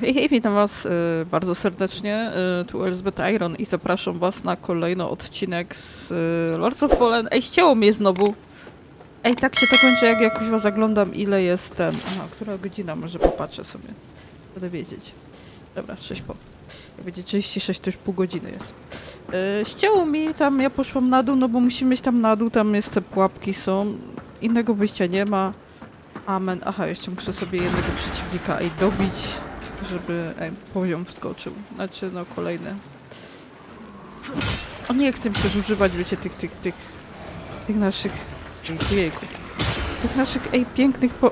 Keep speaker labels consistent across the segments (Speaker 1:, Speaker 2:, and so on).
Speaker 1: Hej, witam was e, bardzo serdecznie. E, Tu Elizabeth Iron i zapraszam was na kolejny odcinek z e, Lords of Fallen. Ej, ścięło mnie znowu. Ej, tak się to kończy, jak jakoś was zaglądam, ile jest ten... Aha, która godzina? Może popatrzę sobie. Będę wiedzieć. Dobra, 6 po. Jak będzie 36, to już pół godziny jest. E, Ścięło mi tam, ja poszłam na dół, no bo musimy iść tam na dół, tam jest te pułapki są. Innego wyjścia nie ma. Amen. Aha, jeszcze muszę sobie jednego przeciwnika ej, dobić, żeby ej, poziom wskoczył. Znaczy, no kolejny. O nie chcę się zużywać, wiecie, tych, tych, tych, tych naszych... Jejku. Tych naszych, ej, pięknych po...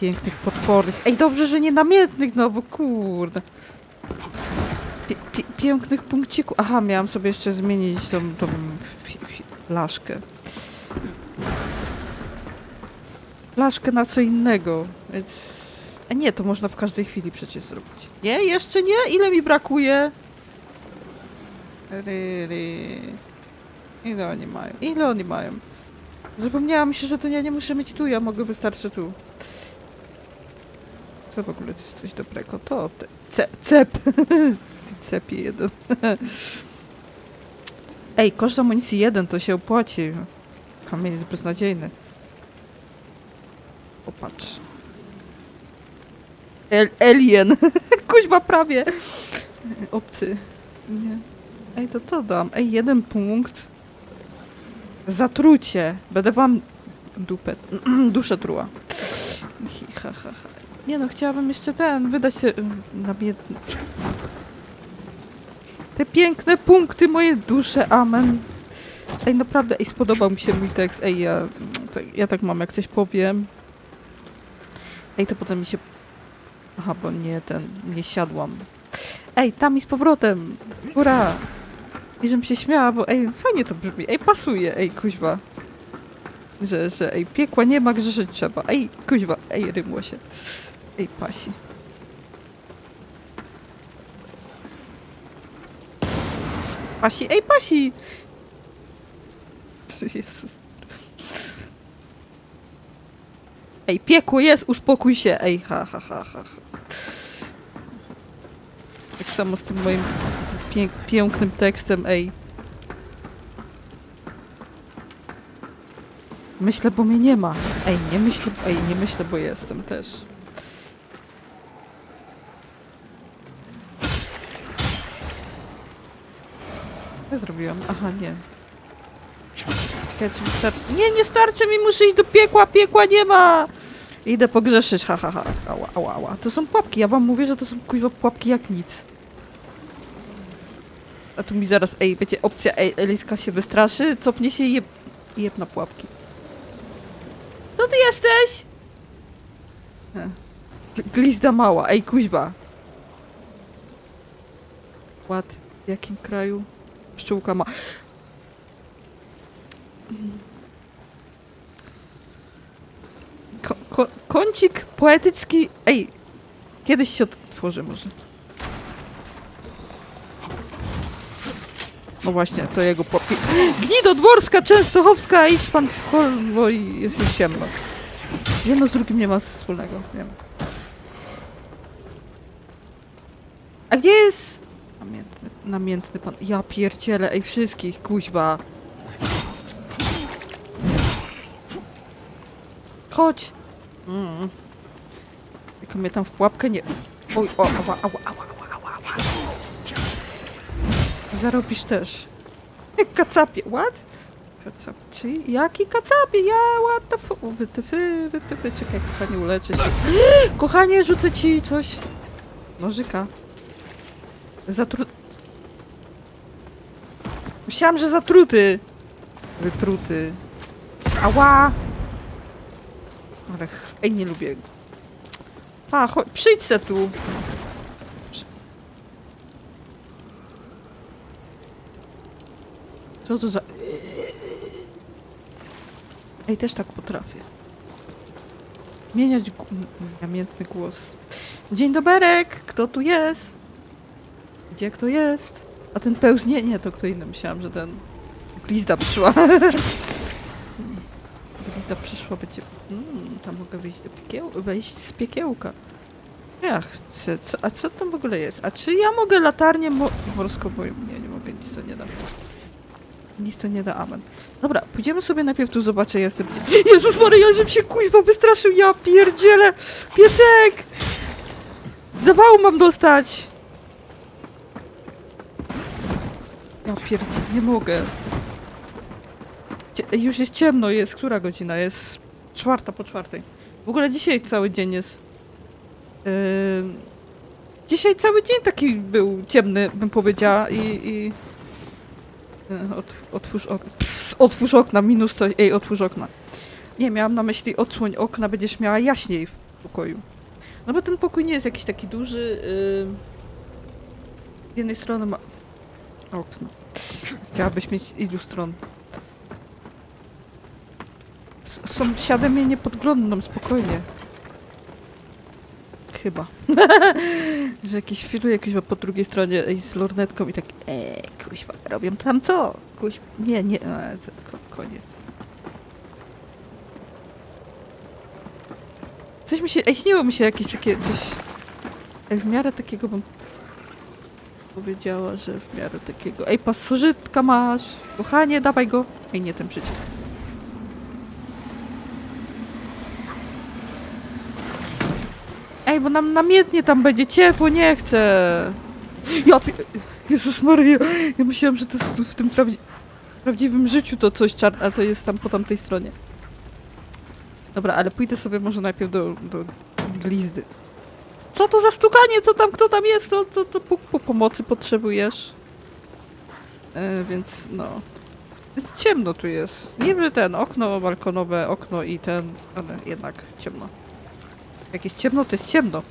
Speaker 1: Pięknych, potwornych. Ej, dobrze, że nie namiętnych, no bo kurde. Pięknych punkcików. Aha, miałam sobie jeszcze zmienić tą, tą flaszkę. Flaszkę na co innego, więc... A nie, to można w każdej chwili przecież zrobić. Nie, jeszcze nie? Ile mi brakuje? Ile oni mają? Ile oni mają? Zapomniałam się, że to ja nie muszę mieć tu, ja mogę wystarczy tu. Co w ogóle to jest coś dobrego? To te, ce, cep. Ty cepie jeden. Ej, koszt amunicji jeden, to się opłaci. Kamień jest beznadziejny. Popatrz. El alien. Kuźwa prawie. Obcy. Nie. Ej, to to dam. Ej, jeden punkt. Zatrucie. Będę wam dupę, duszę truła. Ha, ha, ha. Nie no, chciałabym jeszcze ten, wydać się na biedny. Te piękne punkty, moje dusze, amen. Ej, naprawdę, ej, spodobał mi się mój tekst. Ej, ja, ja tak mam, jak coś powiem. Ej, to potem mi się... Aha, bo nie ten, nie siadłam. Ej, tam i z powrotem. Ura. I żebym się śmiała, bo ej, fajnie to brzmi. Ej, pasuje, ej, kuźwa. Że, że ej, piekła nie ma, grzeszyć trzeba. Ej, kuźwa, ej, rymło się. Ej, pasi. Pasi, ej, pasi! Jezus. Ej, piekło jest, uspokój się. Ej, ha, ha, ha, ha. Tak samo z tym moim pięk pięknym tekstem, ej. Myślę, bo mnie nie ma. Ej, nie myślę, ej, nie myślę, bo jestem też. Zrobiłam? Aha, nie. Czekajcie, mi starczy. Nie, nie starczy mi, muszę iść do piekła, piekła nie ma! Idę pogrzeszyć, ha, ha, ha. Ała, ała, ała. To są pułapki, ja wam mówię, że to są kuźwa pułapki jak nic. A tu mi zaraz, ej, wiecie, opcja, ej, Eliska się wystraszy, copnie się i jeb, jeb na pułapki. To ty jesteś? E. Glizda mała, ej, kuźba. Ład, w jakim kraju? Pszczółka ma... Ko ko kącik poetycki... Ej, kiedyś się otworzy może. No właśnie, to jego popi... Gnido Dworska, Częstochowska, idź pan w kol, bo i jest już ciemno. Jedno z drugim nie ma wspólnego, wiem. A gdzie jest... Namiętny, namiętny pan... Ja pierdzielę, ej, wszystkich, kuźba. Chodź! Mm. Tylko mnie tam w pułapkę nie... Oj, o, ała, ała, ała, ała, ała, ała. Zarobisz też. Kacapie, what? Kacap, czy jaki kacapie? Ja, what the fuck? Wytyfy, wytyfy, czekaj, kochanie, uleczę się. Kochanie, rzucę ci coś. Nożyka. Zatru... Myślałam, że zatruty. Wypruty. Ała! Ale. Ej, nie lubię. A, chodź, przyjdź se tu. Co to za... Ej, też tak potrafię. Zmieniać gu- m- namiętny głos. Dzień doberek! Kto tu jest? Gdzie kto jest? A ten pełz... Nie, nie, to kto inny. Myślałam, że ten... Glizda przyszła. Glizda przyszła, będzie... Mm, tam mogę wyjść do piekieł... wejść z piekiełka. Ja chcę, co, a co tam w ogóle jest? A czy ja mogę latarnię mo morską moją? Nie, nie mogę, nic to nie da. Nic to nie da, amen. Dobra, pójdziemy sobie najpierw tu zobaczę, jestem gdzie... Jezus Maria, żebym się kuźwa wystraszył, ja pierdzielę! Piesek! Zawału mam dostać! Ja pierdzie, nie mogę. Już jest ciemno, jest, która godzina? Jest czwarta po czwartej. W ogóle dzisiaj cały dzień jest. Yy... Dzisiaj cały dzień taki był ciemny, bym powiedziała i... i... Yy, Ot, otwórz okna. Otwórz okna, minus coś. Ej, otwórz okna. Nie, miałam na myśli odsłoń okna, będziesz miała jaśniej w pokoju. No bo ten pokój nie jest jakiś taki duży. Yy... Z jednej strony ma okno. Chciałabyś mieć ilu stron? Sąsiady mnie nie podglądną, spokojnie. Chyba. Że jakiś filuje kuźwa po drugiej stronie z lornetką i tak eee, kuźwa, robią tam co? Kuźwa, nie, nie, e, ko, koniec. Coś mi się, ej, śniło mi się jakieś takie, coś, ej, w miarę takiego bym powiedziała, że w miarę takiego, ej, pasożytka masz, kochanie, dawaj go. Ej, nie ten przycisk. Ej, bo nam namiętnie tam będzie ciepło, nie chcę. Ja pi- Jezus Maria, ja myślałam, że to w, w tym prawdzi prawdziwym życiu to coś czarne, a to jest tam po tamtej stronie. Dobra, ale pójdę sobie może najpierw do, do glizdy. Co to za stukanie? Co tam, kto tam jest? To, to, to po, po pomocy potrzebujesz? E, więc no. Jest ciemno tu jest. Niby ten, okno balkonowe, okno i ten, ale jednak ciemno. Jak jest ciemno, to jest ciemno.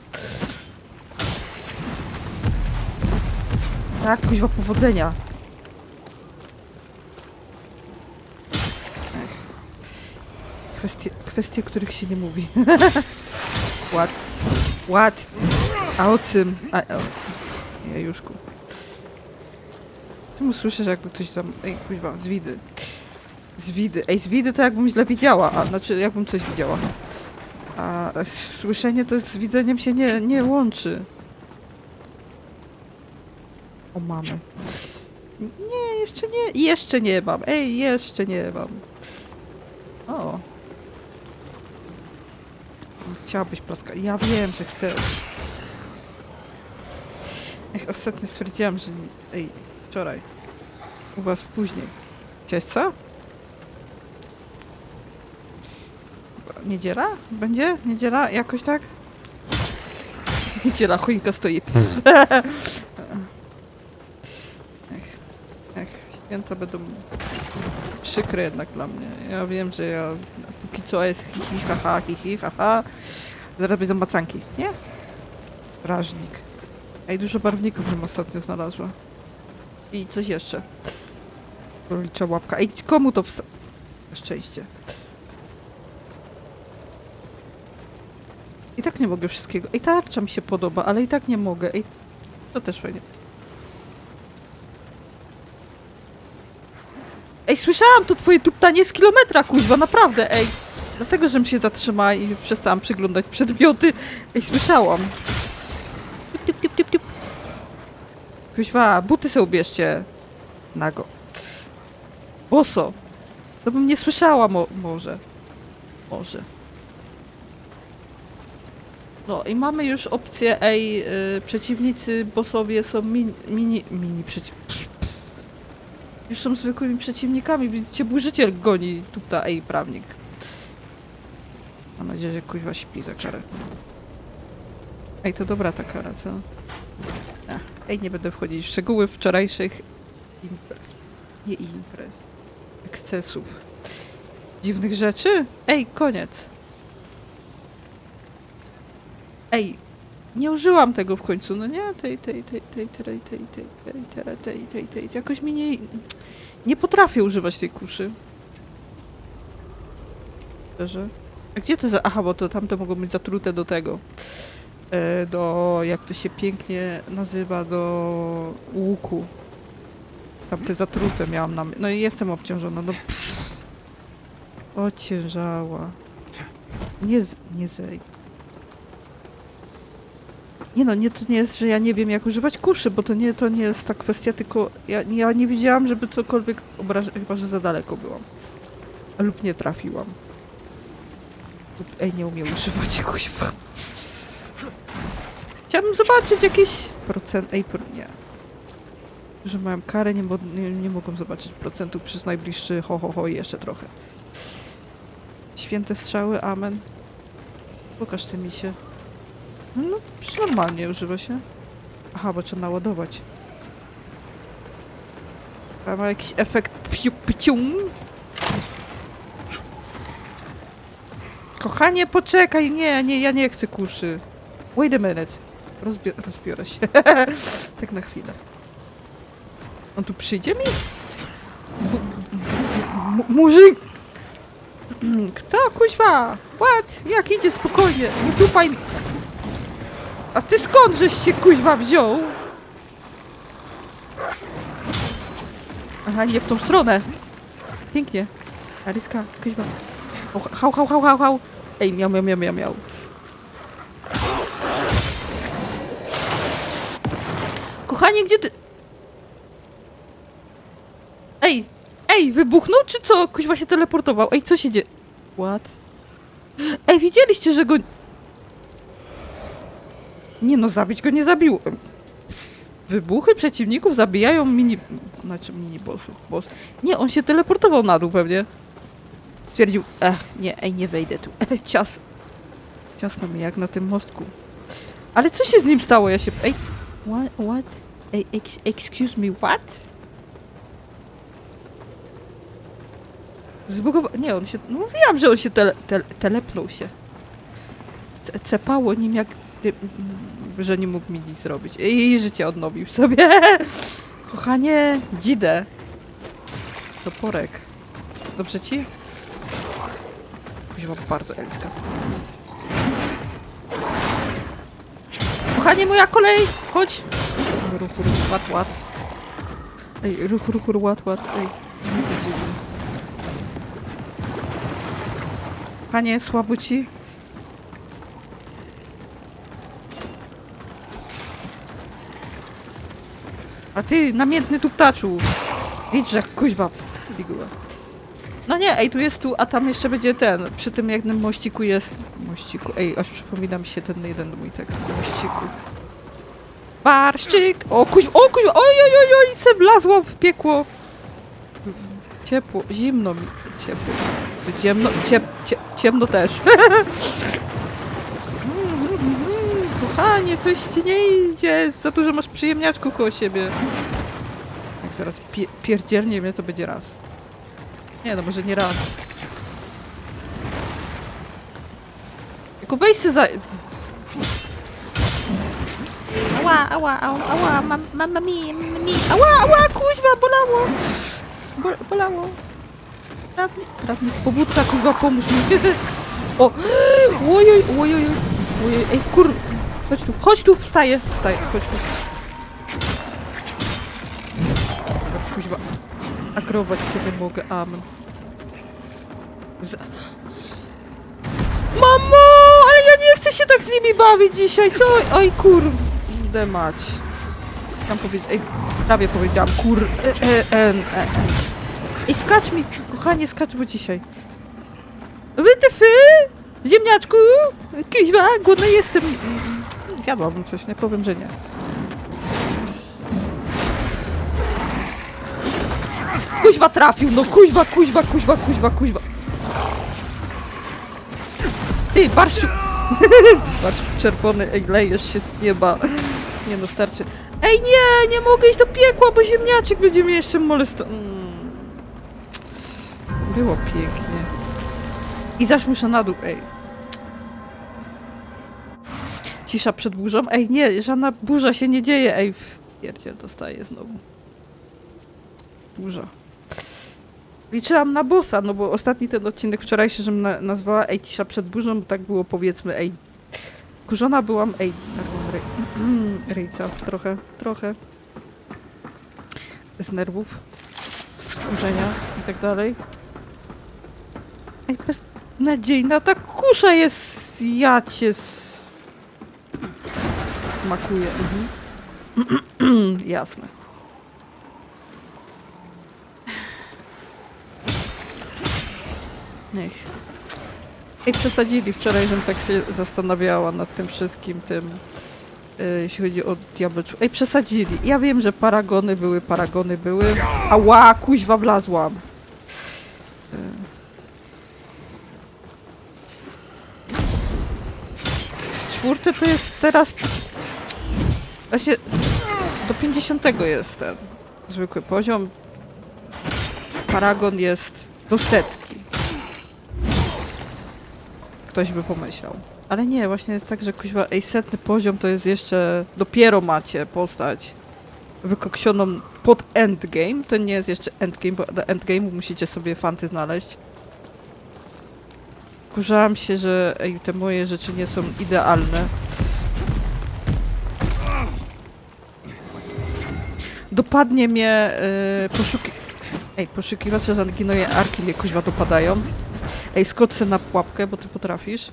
Speaker 1: Tak, kuźwa powodzenia. Kwestie, kwestie, których się nie mówi. Ład. Ład. A o czym? A, o. Jejuszku. Czemu słyszysz, jakby ktoś tam... Ej, kuźwa, z widy. Z widy. Ej, z widy to jakbym źle widziała, a znaczy jakbym coś widziała. A słyszenie to z widzeniem się nie, nie łączy. O, mamy. Nie, jeszcze nie. Jeszcze nie mam. Ej, jeszcze nie mam. O. Chciałabyś plaska. Ja wiem, że chcesz. Ech, ostatnio stwierdziłam, że... Ej, wczoraj. U was później. Chciałeś co? Niedziela? Będzie? Niedziela? Jakoś tak? Niedziela, choinka stoi. ech, ech, święta będą przykre jednak dla mnie. Ja wiem, że ja póki co jest hihi, haha, hihi, haha. Zaraz będą macanki, nie? Rażnik. Ej, dużo barwników bym ostatnio znalazła. I coś jeszcze. Królicza łapka. Ej, komu to wsa... Szczęście. I tak nie mogę wszystkiego. Ej, tarcza mi się podoba, ale i tak nie mogę. Ej, to też fajnie. Ej, słyszałam to twoje tuptanie z kilometra, kuźwa, naprawdę, ej. Dlatego, żem się zatrzymała i przestałam przyglądać przedmioty. Ej, słyszałam. Tup, tup, tup, tup, tup. Kuźwa, buty sobie ubierzcie. Nago. Boso. To bym nie słyszała mo może. Może. No i mamy już opcję, ej, y, przeciwnicy bossowie są mini, mini, mini przeciw... Już są zwykłymi przeciwnikami, cię burzyciel goni tutaj, ej, prawnik. Mam nadzieję, że kuźwa śpi za karę. Ej, to dobra ta kara, co? Ach, ej, nie będę wchodzić w szczegóły wczorajszych imprez. Nie imprez. Ekscesów. Dziwnych rzeczy? Ej, koniec. Ej, nie użyłam tego w końcu, no nie? Tej, tej, tej, tej, tej, tej, tej, tej, tej, tej, tej, tej. Jakoś mi nie... Nie potrafię używać tej kuszy. Szczerze. A gdzie te za... Aha, bo to tamte mogą być zatrute do tego. E, do... Jak to się pięknie nazywa? Do łuku. Tamte zatrute miałam na... No i jestem obciążona, no pff. Ociężała. Nie, z... nie. Nie no, nie, to nie jest, że ja nie wiem jak używać kuszy, bo to nie, to nie jest ta kwestia, tylko ja, ja nie widziałam, żeby cokolwiek obrażać, chyba że za daleko byłam. Lub nie trafiłam. Ej, nie umiem używać kuźwa. Chciałabym zobaczyć jakieś procent... Ej, nie. Że mają karę, nie, nie, nie mogą zobaczyć procentów przez najbliższy ho, ho, ho i jeszcze trochę. Święte strzały, amen. Pokaż ty mi się. No, no normalnie używa się. Aha, bo trzeba naładować. A ma jakiś efekt psiu, pcium. Kochanie, poczekaj, nie, nie, ja nie chcę kuszy. Wait a minute. Rozbi rozbiorę się. tak na chwilę. On tu przyjdzie mi? M- Murzyk! Kto, kuźwa? What? Jak idzie spokojnie? Nie tupaj mi. A ty skąd żeś się kuźwa wziął? Aha, nie w tą stronę. Pięknie. Aliska, kuźwa. Hał, hał, hał, hał, hał. Ej, miał, miał, miał, miał, miał. Kochanie, gdzie ty... Ej, ej, wybuchnął czy co? Kuźwa się teleportował. Ej, co się dzieje? What? Ej, widzieliście, że go... Nie no, zabić go nie zabiło. Wybuchy przeciwników zabijają mini... Znaczy mini bossów. Boss. Nie, on się teleportował na dół pewnie. Stwierdził, ech, nie, ej, nie wejdę tu. Ech, cias... Ciasno mi jak na tym mostku. Ale co się z nim stało? Ja się... Ej, what? what? Ej, ex excuse me, what? Zbugował... Nie, on się... No mówiłam, że on się tele, tele, telepnął się. Ce- Cepało nim jak... Że nie mógł mi nic zrobić. I życie odnowił sobie. Kochanie, dzidę. Toporek. Dobrze ci? Kuźwa, bardzo Elska. Kochanie, moja kolej! Chodź! Ruchu, ruchu, łat, łat. Ej, ruchu, ruchu, łat, łat. Ej. Panie, słabo ci? A ty, namiętny tu ptaczu! Idź, że kuźba biguła. No nie, ej, tu jest tu, a tam jeszcze będzie ten. Przy tym jednym mościku jest... Mościku, ej, aż przypomina mi się ten jeden mój tekst. Mościku. Barszczyk! O kuźwa, o kuźwa, oj, oj, oj, oj, se wlazło w piekło. Ciepło, zimno mi, ciepło. Ciemno, ciep, cie, ciemno też. Kochanie, coś ci nie idzie. Za dużo masz przyjemniaczku koło siebie. Jak zaraz pie pierdzielnie mnie, to będzie raz. Nie, no może nie raz. Tylko weź se za... Ała, ała, ała, ała, mam, mamma mi, mi, ała, ała, kuźwa, bolało. Bo, bolało. Prawnik, prawnik, pobudka, kuźwa, pomóż mi. O, ojoj, ojoj, ojoj, ej, kur... Chodź tu, chodź tu, wstaję, wstaję, chodź tu. Kuźwa, agrować cię nie mogę, amen. Z... Mamo, ale ja nie chcę się tak z nimi bawić dzisiaj, co? Oj, kurde mać. Tam powiedzieć, ej, prawie powiedziałam, kur... E, e, en, e, e. Ej, skacz mi, kochanie, skacz, bo dzisiaj. Wytyfy! Ziemniaczku! Kuźwa, głodna jestem. Zjadłabym coś, nie powiem, że nie. Kuźwa trafił, no kuźwa, kuźwa, kuźwa, kuźwa, kuźwa. Ty, barszczu! Barszcz czerwony, ej, lejesz się z nieba. Nie no, starczy. Ej, nie, nie mogę iść do piekła, bo ziemniaczek będzie mnie jeszcze molestował. Mm. Było pięknie. I zaś muszę na dół, ej. Cisza przed burzą? Ej, nie, żadna burza się nie dzieje, ej. Pierdziel dostaję znowu. Burza. Liczyłam na bossa, no bo ostatni ten odcinek wczorajszy, żebym na nazwała Ej, cisza przed burzą, bo tak było powiedzmy, ej. Kurzona byłam, ej, taką rej, rejca, trochę, trochę. Z nerwów, z kurzenia i tak dalej. Ej, beznadziejna ta kusza jest, ja cię s... smakuje. Mhm. Jasne. Niech. Ej, przesadzili wczoraj, żebym tak się zastanawiała nad tym wszystkim, tym, yy, jeśli chodzi o diableczu. Ej, przesadzili. Ja wiem, że paragony były, paragony były. Ała, kuźwa wlazłam. Yy. Czwórty to jest teraz... Właśnie do 50 jest ten zwykły poziom. Paragon jest do setki. Ktoś by pomyślał. Ale nie, właśnie jest tak, że kuźwa, ej, setny poziom to jest jeszcze... Dopiero macie postać wykoksioną pod endgame. To nie jest jeszcze endgame, bo do endgame'u musicie sobie fanty znaleźć. Kurzałam się, że ej, te moje rzeczy nie są idealne. Dopadnie mnie yy, poszuki... Ej, poszukiwacze zaginoje arki mnie kuźwa dopadają. Ej, skocz na pułapkę, bo ty potrafisz.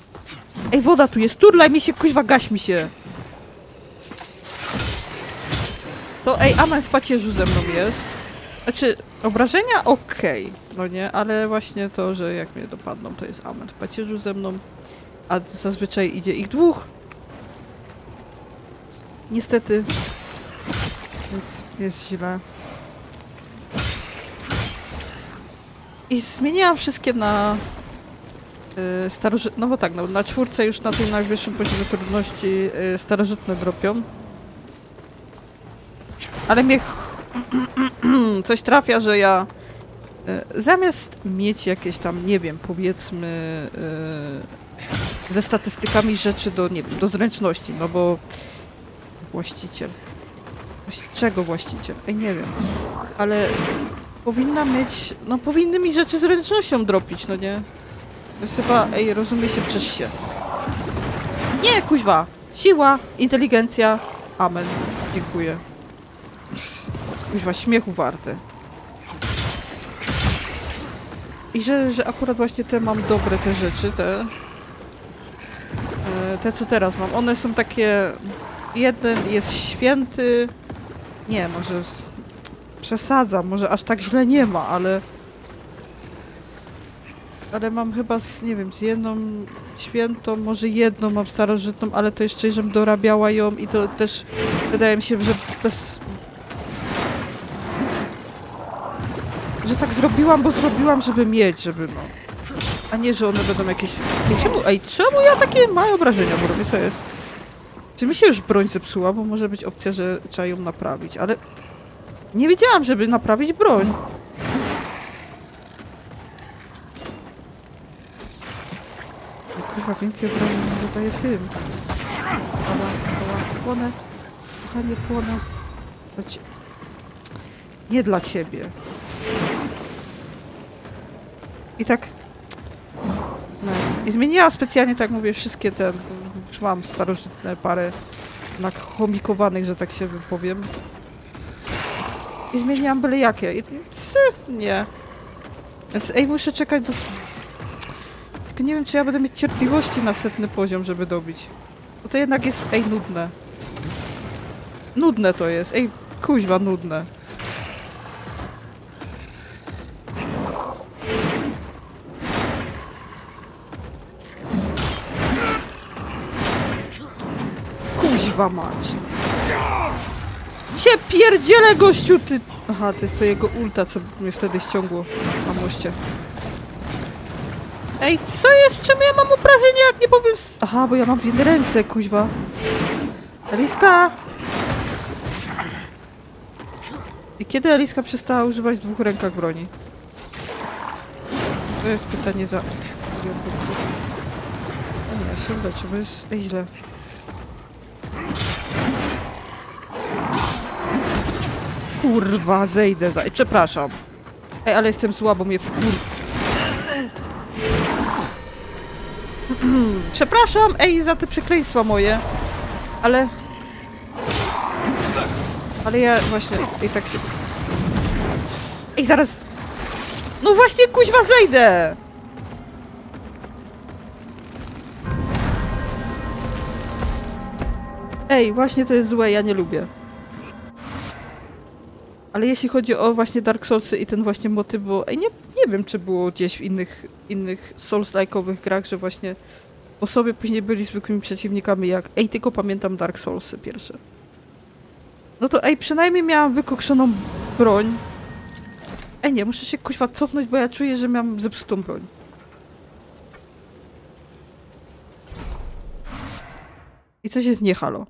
Speaker 1: Ej, woda tu jest, turlaj mi się, kuźwa, gaś mi się. To ej, amen w pacierzu ze mną jest. Znaczy, obrażenia okej, no nie, ale właśnie to, że jak mnie dopadną, to jest amen w pacierzu ze mną. A zazwyczaj idzie ich dwóch. Niestety. Więc jest źle. I zmieniłam wszystkie na yy, starożytne, no bo tak, no, na czwórce już na tym najwyższym poziomie trudności yy, starożytne dropią. Ale mnie coś trafia, że ja yy, zamiast mieć jakieś tam, nie wiem, powiedzmy yy, ze statystykami rzeczy do, nie wiem, do zręczności, no bo właściciel. Czego właściciel? Ej, nie wiem. Ale powinna mieć, no powinny mi rzeczy z ręcznością dropić, no nie? To jest chyba, ej, rozumie się przez się. Nie, kuźwa! Siła, inteligencja, amen. Dziękuję. Kuźwa, śmiechu warte. I że, że akurat właśnie te mam dobre te rzeczy, te... e, Te, co teraz mam. One są takie... Jeden jest święty... Nie, może... Przesadzam, może aż tak źle nie ma, ale... Ale mam chyba z, nie wiem, z jedną świętą, może jedną mam starożytną, ale to jeszcze, żebym dorabiała ją i to też wydaje mi się, że bez... Że tak zrobiłam, bo zrobiłam, żeby mieć, żeby no... A nie, że one będą jakieś... Ej, czemu ja takie małe obrażenia bo robię? Co jest? Czy mi się już broń zepsuła? Bo może być opcja, że trzeba ją naprawić, ale... Nie wiedziałam, żeby naprawić broń. No Kurwa, więcej obrażeń zadaje tym. Ała, ała, płonę. Kochanie, płonę. Nie dla ciebie. I tak... No. I zmieniłam specjalnie, tak mówię, wszystkie te... Już mam starożytne parę nakomikowanych, że tak się wypowiem. I zmieniłam byle jakie. I... Nie. Więc ej, muszę czekać do... Tylko nie wiem, czy ja będę mieć cierpliwości na setny poziom, żeby dobić. Bo to jednak jest, ej, nudne. Nudne to jest. Ej, kuźwa, nudne. Kuźwa mać. Cię gościu, ty... Aha, to jest to jego ulta, co mnie wtedy ściągło na moście. Ej, co jest? Czemu ja mam obrażenia, jak nie powiem... Aha, bo ja mam w jednej ręce, kuźwa. Eliska! I kiedy Eliska przestała używać w dwóch rękach broni? To jest pytanie za... Nie, ja się leczę, bo jest... Źle. Kurwa, zejdę za... Przepraszam. Ej, ale jestem słabo, mnie wkur... Przepraszam, ej, za te przekleństwa moje. Ale... Ale ja właśnie... Ej, tak się... Ej, zaraz... No właśnie, kuźwa, zejdę! Ej, właśnie to jest złe, ja nie lubię. Ale jeśli chodzi o właśnie Dark Soulsy i ten właśnie motyw, bo nie, nie wiem, czy było gdzieś w innych, innych Souls-like'owych grach, że właśnie po sobie później byli zwykłymi przeciwnikami jak... Ej, tylko pamiętam Dark Soulsy pierwsze. No to ej, przynajmniej miałam wykokszoną broń. Ej, nie, muszę się kuźwa cofnąć, bo ja czuję, że miałam zepsutą broń. I coś jest nie halo.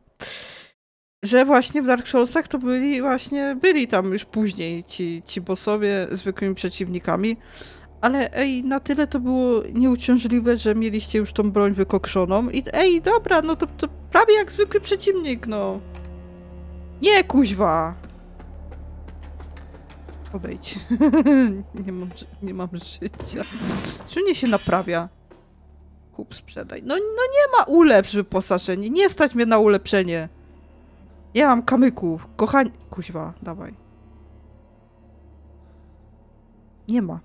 Speaker 1: Że właśnie w Dark Soulsach to byli właśnie, byli tam już później ci, ci bossowie zwykłymi przeciwnikami, ale ej, na tyle to było nieuciążliwe, że mieliście już tą broń wykokszoną i ej, dobra, no to, to prawie jak zwykły przeciwnik, no. Nie, kuźwa! Odejdź. nie, mam, nie mam życia. Czy nie się naprawia? Kup, sprzedaj. No, no nie ma ulepsz wyposażenie. Nie stać mnie na ulepszenie. Nie mam kamyków. Kochani... Kuźwa, dawaj. Nie ma.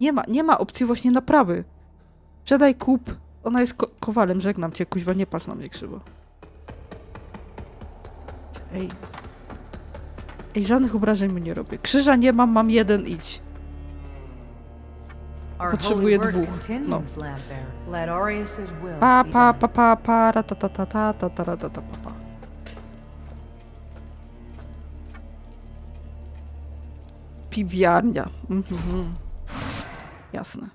Speaker 1: Nie ma, nie ma opcji właśnie naprawy. Sprzedaj, kup. Ona jest ko kowalem, żegnam cię, kuźwa, nie patrz na mnie krzywo. Ej. Ej, żadnych obrażeń mu nie robię. Krzyża nie mam, mam jeden, idź. Potrzebuję dwóch.
Speaker 2: will
Speaker 1: Pa, pa, pa, pa, pa, ra, ta, ta, ta, ta, ta, ta, ra, ta, ta, pa, pa. Piwiarnia. Mhm. Jasne.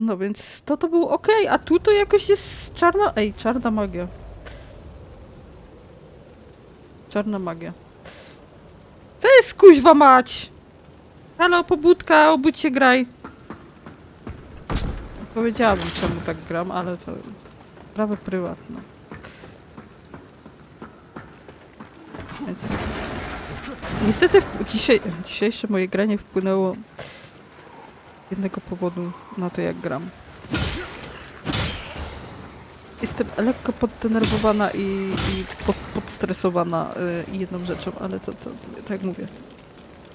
Speaker 1: No więc to to było ok, a tu to jakoś jest czarna... Ej, czarna magia. Czarna magia. To jest kuźwa mać! Halo, pobudka, obudź się, graj. Powiedziałabym, czemu tak gram, ale to sprawy prywatne. Więc... Niestety dzisiaj, dzisiejsze moje granie wpłynęło z jednego powodu na to, jak gram. Jestem lekko poddenerwowana i, i pod, podstresowana y, jedną rzeczą, ale to, to, to tak mówię.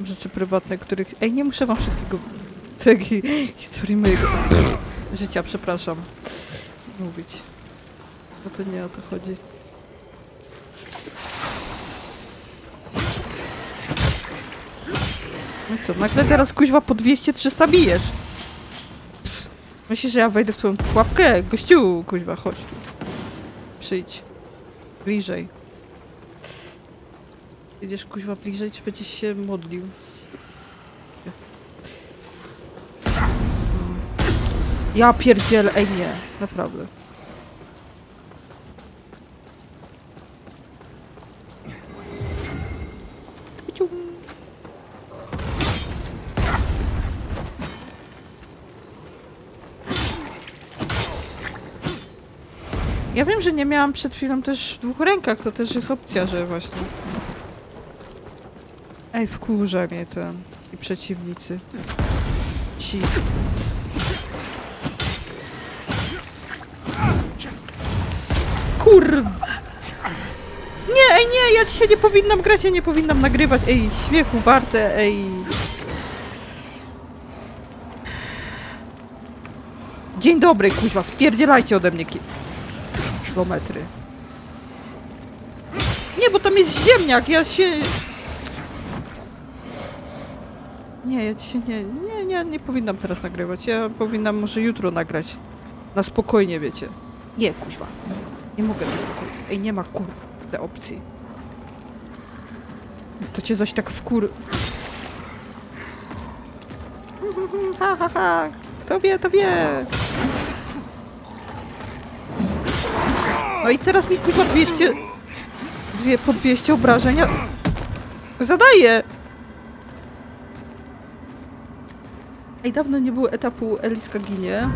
Speaker 1: Rzeczy prywatne, których... Ej, nie muszę wam wszystkiego... Tej historii mojego życia, przepraszam, mówić. Bo to nie o to chodzi. No co, nagle teraz kuźwa po 200-300 bijesz? Myślisz, że ja wejdę w twoją pułapkę? Gościu, kuźwa, chodź tu. Przyjdź. Bliżej. Idziesz kuźwa bliżej, czy będziesz się modlił? Ja pierdzielę, ej nie, naprawdę. Ja wiem, że nie miałam przed chwilą też w dwóch rękach, to też jest opcja, że właśnie... Ej, wkurza mnie ten... i przeciwnicy. Ci. Kur... Nie, ej, nie, ja dzisiaj nie powinnam grać, ja nie powinnam nagrywać. Ej, śmiechu warte, ej. Dzień dobry, kuźwa, spierdzielajcie ode mnie kilometry. Nie, bo tam jest ziemniak, ja się... Nie, ja dzisiaj nie, nie, nie, nie powinnam teraz nagrywać. Ja powinnam może jutro nagrać. Na spokojnie, wiecie. Nie, kuźwa. Nie mogę na spokojnie. Ej, nie ma kur... te opcji. To cię zaś tak wkur... Ha, ha, ha. Kto wie, to wie. No i teraz mi kuźwa 200... Dwie, po 200 obrażenia... Zadaję! Ej, dawno nie było etapu Eliska ginie.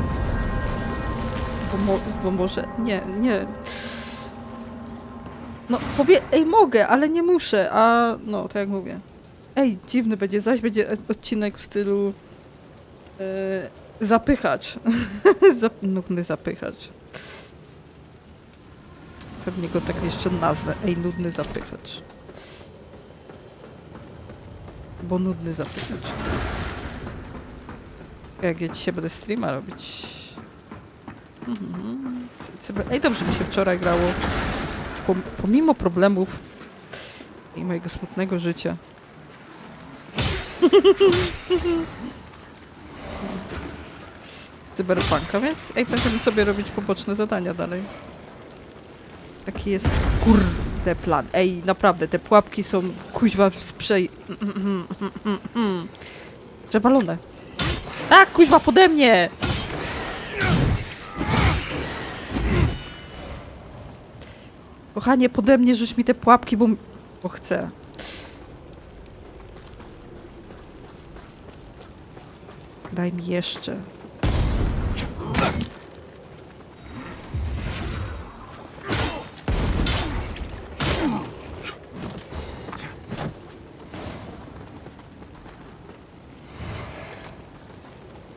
Speaker 1: Bo, mo bo może... Nie, nie. No, powie... Ej, mogę, ale nie muszę, a... No, tak jak mówię. Ej, dziwny będzie, zaś będzie e- odcinek w stylu... E, zapychacz. Zap nudny zapychacz. Pewnie go tak jeszcze nazwę. Ej, nudny zapychacz. Bo nudny zapychacz. Jak ja dzisiaj będę streama robić. Mhm. Ej, dobrze mi się wczoraj grało. pom pomimo problemów i mojego smutnego życia. Cyberpunka, więc ej, będziemy sobie robić poboczne zadania dalej. Taki jest kurde plan. Ej, naprawdę, te pułapki są kuźwa sprzej... Przebalone. Tak, kuźwa, pode mnie! Kochanie, pode mnie rzuć mi te pułapki, bo, bo chcę. Daj mi jeszcze.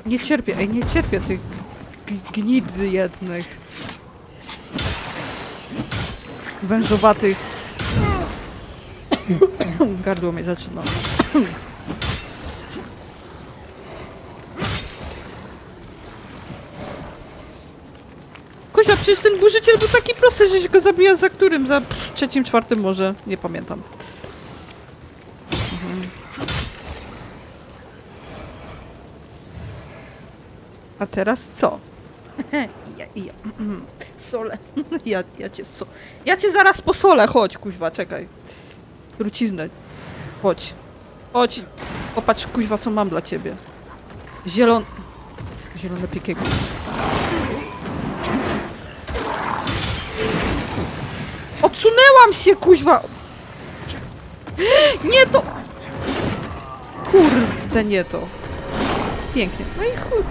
Speaker 1: Nie cierpię, ej, nie cierpię tych gnid jednych. Wężowatych. Gardło mnie zaczyna. Kuźwa, przecież ten burzyciel był taki prosty, że się go zabija za którym? Za trzecim, czwartym może? Nie pamiętam. Mhm. A teraz co? ja, ja, sole. ja, ja cię so... Ja cię zaraz posolę, chodź, kuźwa, czekaj. Truciznę. Chodź. Chodź. Popatrz, kuźwa, co mam dla ciebie. Zielon... Zielone piekiego. Odsunęłam się, kuźwa! Nie to! Kurde, nie to. Pięknie. No i chuj.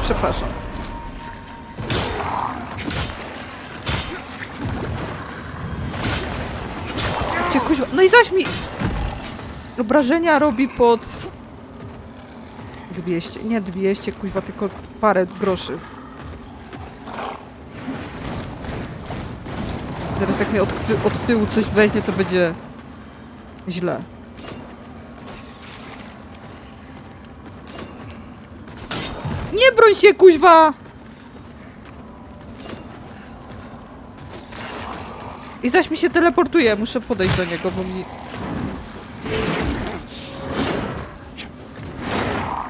Speaker 1: Przepraszam. Gdzie kuźwa? No i zaś mi... Obrażenia robi pod... 200. Nie 200, kuźwa, tylko parę groszy. Teraz jak mnie od, od tyłu coś weźmie, to będzie źle. Nie broń się, kuźwa! I zaś mi się teleportuje, muszę podejść do niego, bo mi...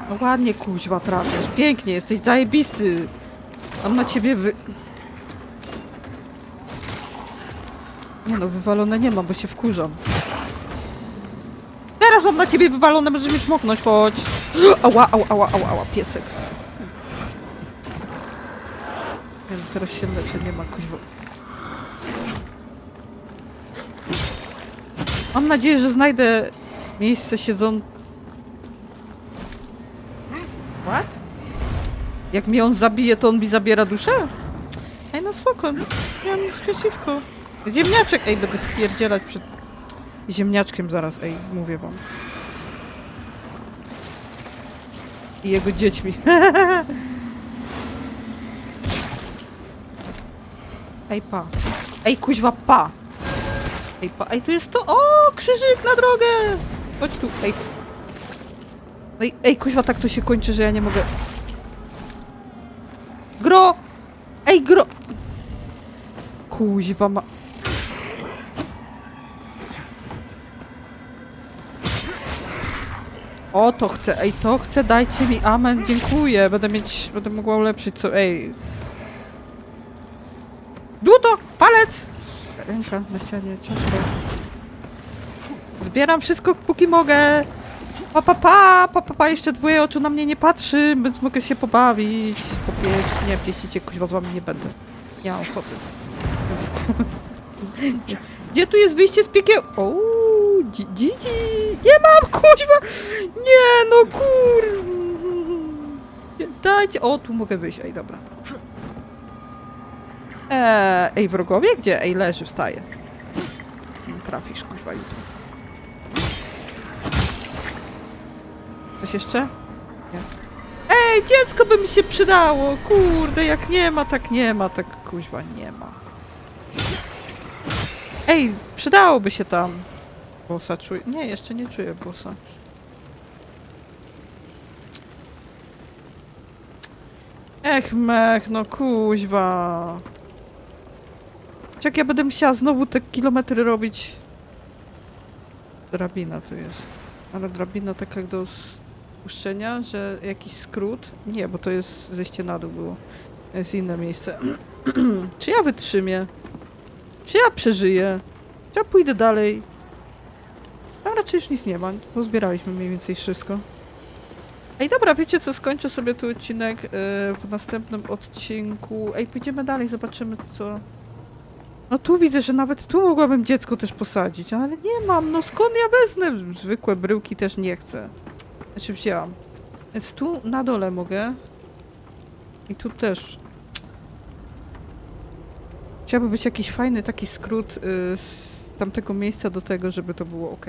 Speaker 1: No ładnie, kuźwa, trafiasz. Pięknie, jesteś zajebisty. Mam na ciebie wy... Nie no, wywalone nie mam, bo się wkurzam. Teraz mam na ciebie wywalone, możesz mi smoknąć, chodź. Ała, ała, ała, ała, ała, piesek. Nie no, teraz się leczę, nie ma kuźwa. Mam nadzieję, że znajdę miejsce siedzą... What? Jak mnie on zabije, to on mi zabiera duszę? Ej, no spoko, no, nie mam nic przeciwko. Ziemniaczek! Ej, będę spierdzielać przed ziemniaczkiem zaraz, ej, mówię wam. I jego dziećmi. ej, pa. Ej, kuźwa, pa! Ej, pa. Ej, tu jest to... O, krzyżyk na drogę! Chodź tu, ej. Ej, ej, kuźwa, tak to się kończy, że ja nie mogę... Gro! Ej, gro! Kuźwa ma... O, to chcę, ej, to chcę, dajcie mi, amen, dziękuję, będę mieć, będę mogła ulepszyć, co, ej. Dłuto, palec! Ręka na ścianie, ciężko. Zbieram wszystko, póki mogę. Pa, pa, pa, pa, pa, pa, jeszcze dwoje oczu na mnie nie patrzy, więc mogę się pobawić, popieść, nie, pieścicie, kuźwa, z wami nie będę. Nie mam ochoty. Gdzie tu jest wyjście z piekieł? O, dzidzi, nie mam, kuźwa! Nie, no kur... Dajcie, o, tu mogę wyjść, ej, dobra. Eee, ej, wrogowie? Gdzie? Ej, leży, wstaje. Trafisz, kuźwa, jutro. Coś jeszcze? Nie. Ej, dziecko by mi się przydało! Kurde, jak nie ma, tak nie ma, tak kuźwa nie ma. Ej, przydałoby się tam. Bossa czuję. Nie, jeszcze nie czuję bossa. Ech mech, no kuźwa. Jak ja będę musiała znowu te kilometry robić. Drabina tu jest. Ale drabina taka jak do spuszczenia, że jakiś skrót. Nie, bo to jest zejście na dół było. Jest inne miejsce. Czy ja wytrzymię? Czy ja przeżyję? Czy ja pójdę dalej? Tam raczej już nic nie ma. Pozbieraliśmy mniej więcej wszystko. Ej, dobra, wiecie co? Skończę sobie tu odcinek yy, w następnym odcinku. Ej, pójdziemy dalej, zobaczymy co... No tu widzę, że nawet tu mogłabym dziecko też posadzić, ale nie mam. No skąd ja wezmę? Zwykłe bryłki też nie chcę. Znaczy wzięłam. Więc tu na dole mogę. I tu też. Chciałby być jakiś fajny taki skrót y, z tamtego miejsca do tego, żeby to było ok.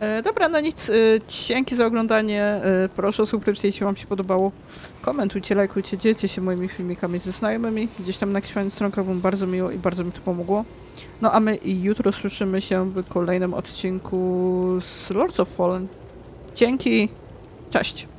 Speaker 1: E, dobra, no nic. Y, dzięki za oglądanie. Y, proszę o subskrypcję, jeśli Wam się podobało. Komentujcie, lajkujcie, dzielcie się moimi filmikami ze znajomymi. Gdzieś tam na jakichś stronkach było bardzo miło i bardzo mi to pomogło. No a my jutro słyszymy się w kolejnym odcinku z Lords of Fallen. Dzięki. Cześć.